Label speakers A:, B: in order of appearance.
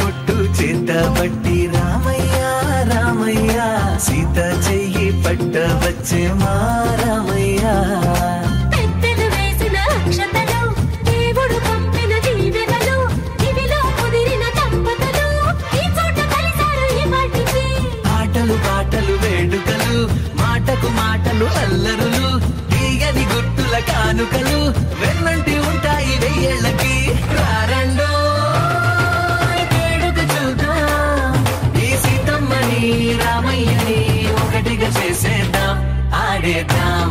A: బొట్టు చేత బట్టి రామయ్య రామయ్య. సీత చెయ్యి పట్ట వచ్చే మా రామయ్య. ఆటలు పాటలు వేడుకలు మాటకు మాటలు అల్లరులు తీయని గుర్తుల కానుకలు రామయ్యని ఒకటిగా చేసేద్దాం ఆడేద్దాం.